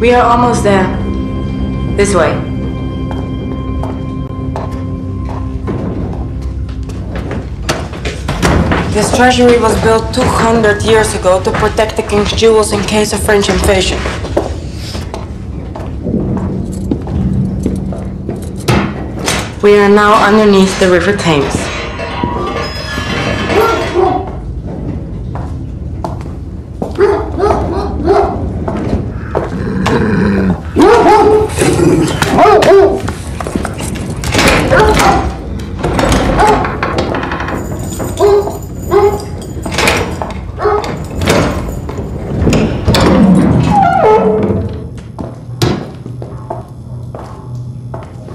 We are almost there. This way. This treasury was built 200 years ago to protect the king's jewels in case of French invasion. We are now underneath the River Thames.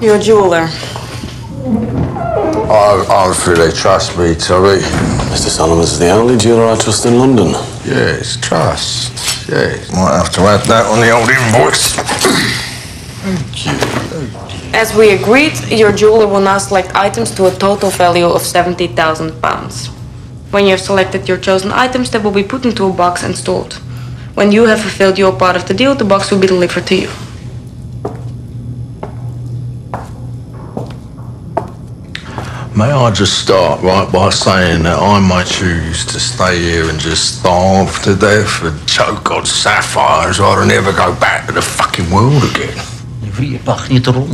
You're a jeweler. I, I feel they trust me, Tommy. Mr. Solomons is the only jeweler I trust in London. Yes, trust. Yes. Might have to add that on the old invoice. As we agreed, your jeweler will now select items to a total value of 70,000 pounds. When you have selected your chosen items, they will be put into a box and stored. When you have fulfilled your part of the deal, the box will be delivered to you. May I just start right by saying that I might choose to stay here and just starve to death and choke on sapphires rather than ever go back to the fucking world again. Je mag niet erom.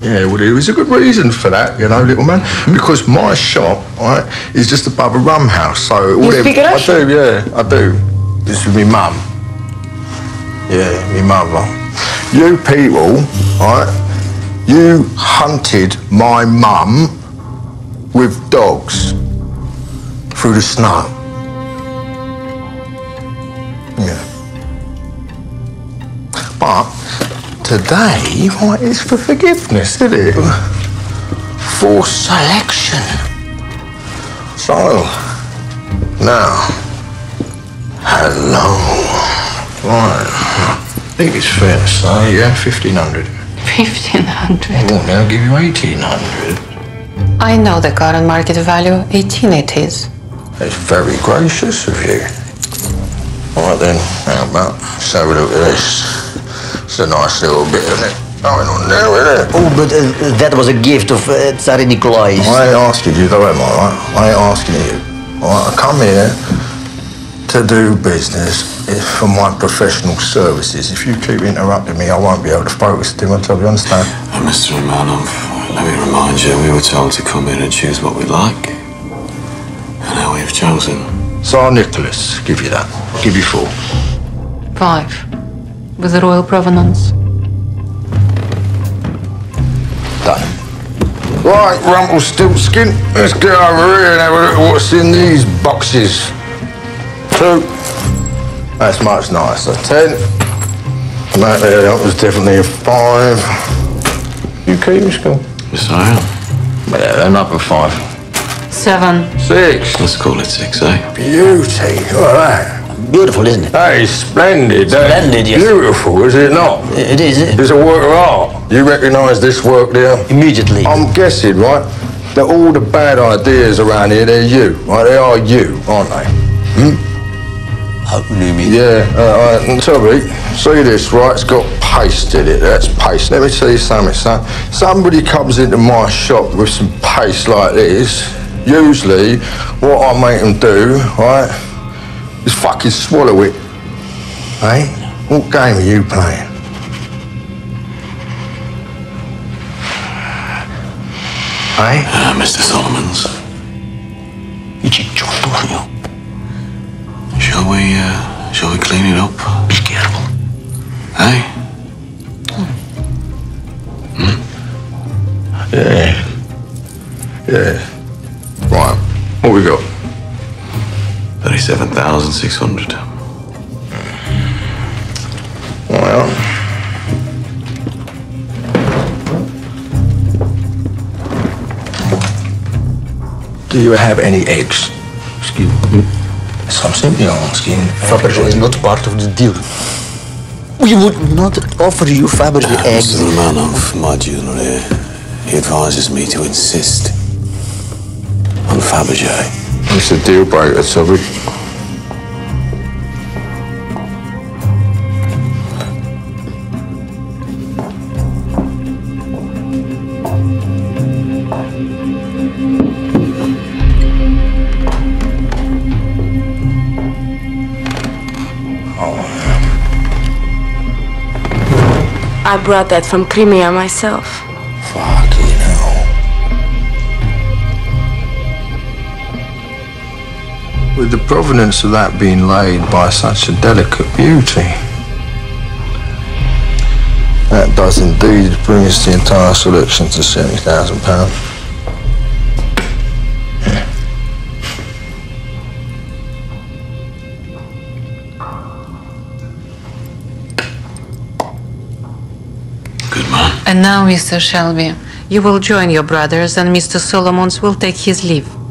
Yeah, well, there is a good reason for that, you know, little man. Because my shop, right, is just above a rum house. So all You them- speak I do, yeah, I do. This is my mum. Yeah, my mother. You people, right? You hunted my mum with dogs through the snow. Yeah. But today, right, is for forgiveness, isn't it? For selection. So, now, hello. Right. I think it's fair to say, yeah, 1500. 1500. Well, now I'll give you 1800. I know the current market value, 18 it is. That's very gracious of you. All right then, how about, let's have a look at this. It's a nice little bit of it going on there, isn't it? Oh, but uh, that was a gift of uh, Tsar Nikolai. I ain't asking you, though, am I, right? I ain't asking you. All right, I come here to do business It's for my professional services. If you keep interrupting me, I won't be able to focus, do I tell you, understand? Uh, Mr. Romanov, let me remind you, we were told to come in and choose what we like. And now we've chosen. Tsar Nicholas, give you that. Give you four. Five. With the royal provenance. Done. Right, Rumpelstiltskin, let's get over here and have a look at what's in these boxes. Two. That's much nicer. Ten. And that there, that was definitely a five. You keep in school? Yes, I am. Yeah, another five. Seven. Six. Let's call it six, eh? Beauty. Look at that. Beautiful, isn't it? That is splendid. Splendid, yes. Beautiful, is it not? It is. It's a work of art. You recognise this work there? Immediately. I'm guessing, right, that all the bad ideas around here, they're you, right? They are you, aren't they? How do you mean? Yeah, uh, uh, Tommy, see this, right? It's got paste in it. That's paste. Let me tell you something, son. Somebody comes into my shop with some paste like this. Usually, what I make them do, right, is fucking swallow it. Hey? What game are you playing? Hey? Uh, Mr. Solomons, İçin çok dolanıyor. shall we, uh, shall we clean it up? Be careful. Hey? 37,600. Well. Do you have any eggs? Excuse me. Something? I'm simply asking. Fabergé is not part of the deal. We would not offer you Fabergé ah, eggs. Mr. Romanov, my jeweler here, he advises me to insist on Fabergé. It's a deal breaker, Tommy. I brought that from Crimea myself. With the provenance of that being laid by such a delicate beauty, that does indeed bring us the entire selection to £70,000. And now, Mr. Shelby, you will join your brothers and Mr. Solomons will take his leave.